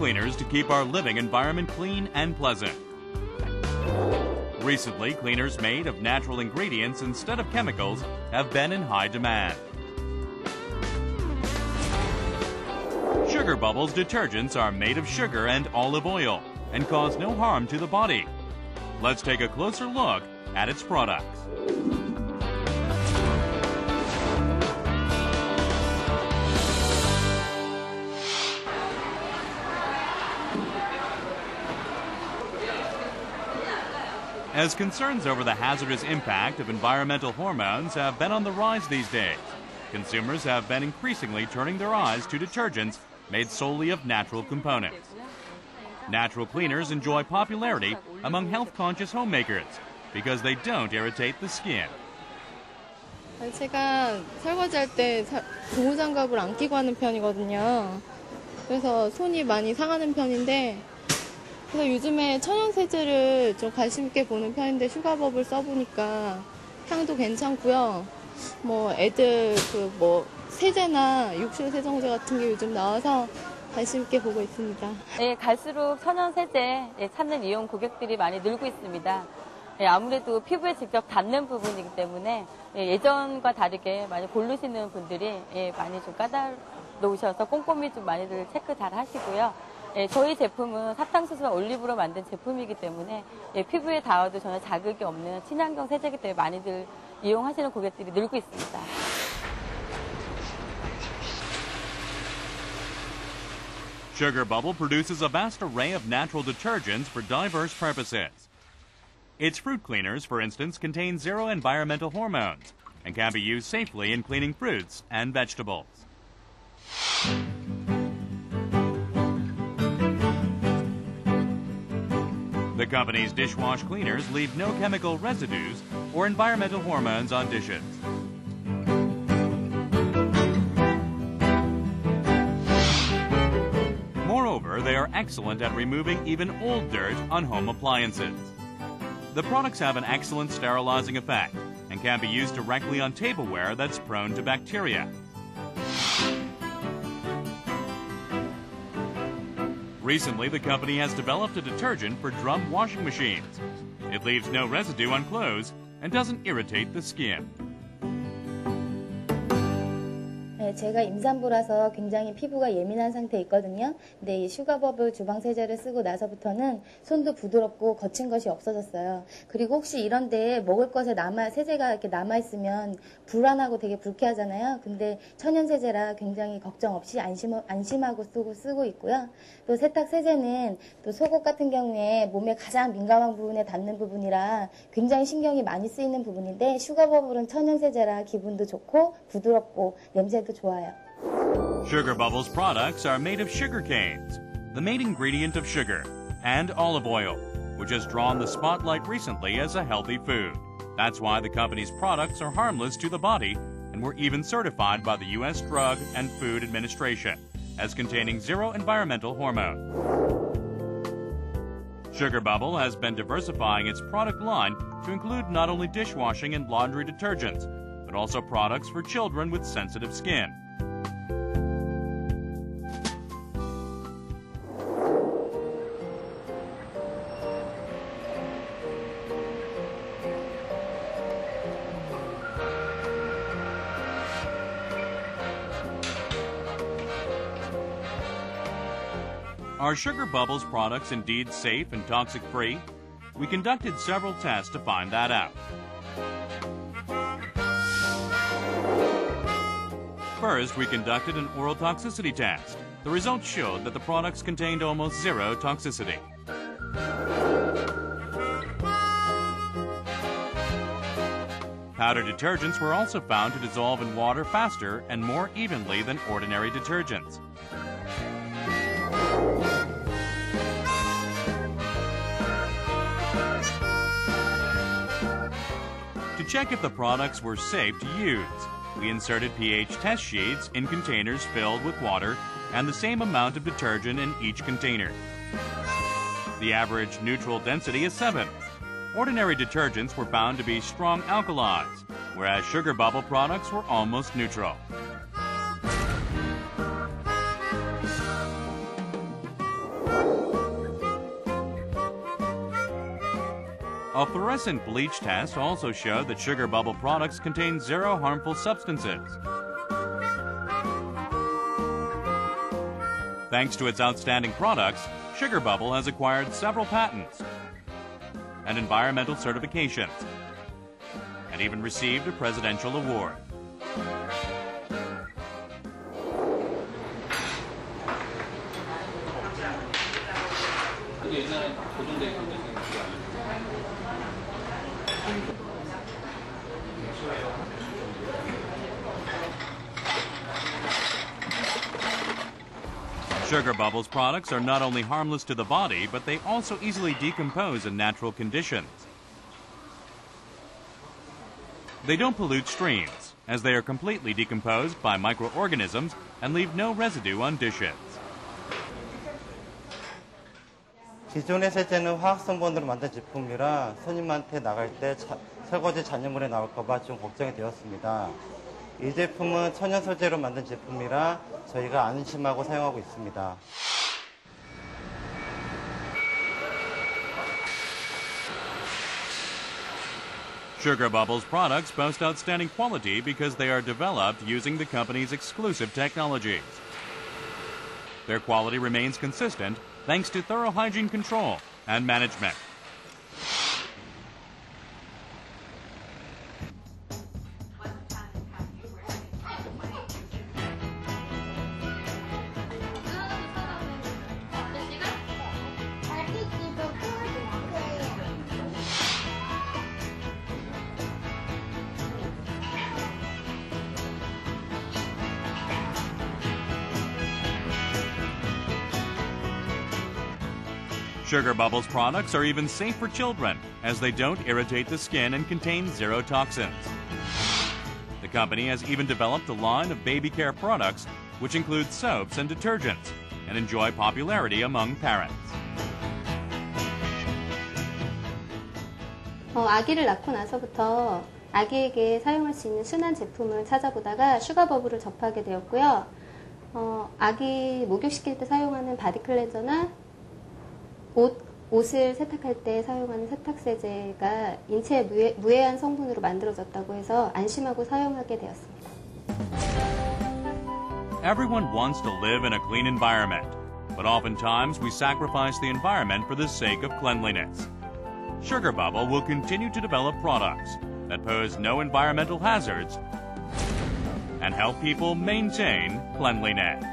Cleaners to keep our living environment clean and pleasant. Recently, cleaners made of natural ingredients instead of chemicals have been in high demand. Sugar Bubbles detergents are made of sugar and olive oil and cause no harm to the body. Let's take a closer look at its products. As concerns over the hazardous impact of environmental hormones have been on the rise these days, consumers have been increasingly turning their eyes to detergents made solely of natural components. Natural cleaners enjoy popularity among health conscious homemakers because they don't irritate the skin. 제가 설거지할 때 고무장갑을 안 끼고 하는 편이거든요. 그래서 손이 많이 상하는 편인데 그래서 요즘에 천연 세제를 좀 관심 있게 보는 편인데 슈가버블 써보니까 향도 괜찮고요. 뭐 애들 그 뭐 세제나 욕실 세정제 같은 게 요즘 나와서 관심 있게 보고 있습니다. 예, 갈수록 천연 세제 예, 찾는 이용 고객들이 많이 늘고 있습니다. 예, 아무래도 피부에 직접 닿는 부분이기 때문에 예, 전과 다르게 많이 고르시는 분들이 예, 많이 좀 까다로우셔서 꼼꼼히 좀 많이들 체크 잘 하시고요. 예, 저희 제품은 사탕수수와 올리브로 만든 제품이기 때문에 예, 피부에 닿아도 전혀 자극이 없는 친환경 세제이기 때문에 많이들 이용하시는 고객들이 늘고 있습니다. Sugar Bubble produces a vast array of natural detergents for diverse purposes. Its fruit cleaners, for instance, contain zero environmental hormones and can be used safely in cleaning fruits and vegetables. The company's dishwash cleaners leave no chemical residues or environmental hormones on dishes. Moreover, they are excellent at removing even old dirt on home appliances. The products have an excellent sterilizing effect and can be used directly on tableware that's prone to bacteria. Recently, the company has developed a detergent for drum washing machines. It leaves no residue on clothes and doesn't irritate the skin. 제가 임산부라서 굉장히 피부가 예민한 상태에 있거든요. 근데 이 슈가버블 주방 세제를 쓰고 나서부터는 손도 부드럽고 거친 것이 없어졌어요. 그리고 혹시 이런데 먹을 것에 남아 세제가 이렇게 남아 있으면 불안하고 되게 불쾌하잖아요. 근데 천연 세제라 굉장히 걱정 없이 안심 안심하고 쓰고 쓰고 있고요. 또 세탁 세제는 또 속옷 같은 경우에 몸에 가장 민감한 부분에 닿는 부분이라 굉장히 신경이 많이 쓰이는 부분인데 슈가버블은 천연 세제라 기분도 좋고 부드럽고 냄새도 좋아요. Sugar Bubbles products are made of sugar canes, the main ingredient of sugar, and olive oil, which has drawn the spotlight recently as a healthy food. That's why the company's products are harmless to the body and were even certified by the U.S. Drug and Food Administration as containing zero environmental hormone. Sugar Bubble has been diversifying its product line to include not only dishwashing and laundry detergents, but also products for children with sensitive skin. Are Sugar Bubbles products indeed safe and toxic free? We conducted several tests to find that out. First, we conducted an oral toxicity test. The results showed that the products contained almost zero toxicity. Powder detergents were also found to dissolve in water faster and more evenly than ordinary detergents. To check if the products were safe to use, we inserted pH test sheets in containers filled with water and the same amount of detergent in each container. The average neutral density is 7. Ordinary detergents were found to be strong alkalis, whereas sugar bubble products were almost neutral. A fluorescent bleach test also showed that Sugar Bubble products contain zero harmful substances. Thanks to its outstanding products, Sugar Bubble has acquired several patents and environmental certifications, and even received a presidential award. Sugar Bubbles products are not only harmless to the body, but they also easily decompose in natural conditions. They don't pollute streams, as they are completely decomposed by microorganisms and leave no residue on dishes. 기존의 세제는 화학 성분으로 만든 제품이라 손님한테 나갈 때 자- 설거지 잔여물에 나올까봐 좀 걱정이 되었습니다. 이 제품은 천연 소재로 만든 제품이라 저희가 안심하고 사용하고 있습니다. Sugar Bubbles products boast outstanding quality because they are developed using the company's exclusive technologies. Their quality remains consistent thanks to thorough hygiene control and management. Sugar Bubbles products are even safe for children as they don't irritate the skin and contain zero toxins. The company has even developed a line of baby care products which include soaps and detergents and enjoy popularity among parents. 어, 아기를 낳고 나서부터 아기에게 사용할 수 있는 순한 제품을 찾아보다가 슈가버블을 접하게 되었고요. 어, 아기 목욕시킬 때 사용하는 바디 클렌저나 옷, 옷을 세탁할 때 사용하는 세탁세제가 인체에 무해, 무해한 성분으로 만들어졌다고 해서 안심하고 사용하게 되었습니다. Everyone wants to live in a clean environment, but oftentimes we sacrifice the environment for the sake of cleanliness. Sugar Bubble will continue to develop products that pose no environmental hazards and help people maintain cleanliness.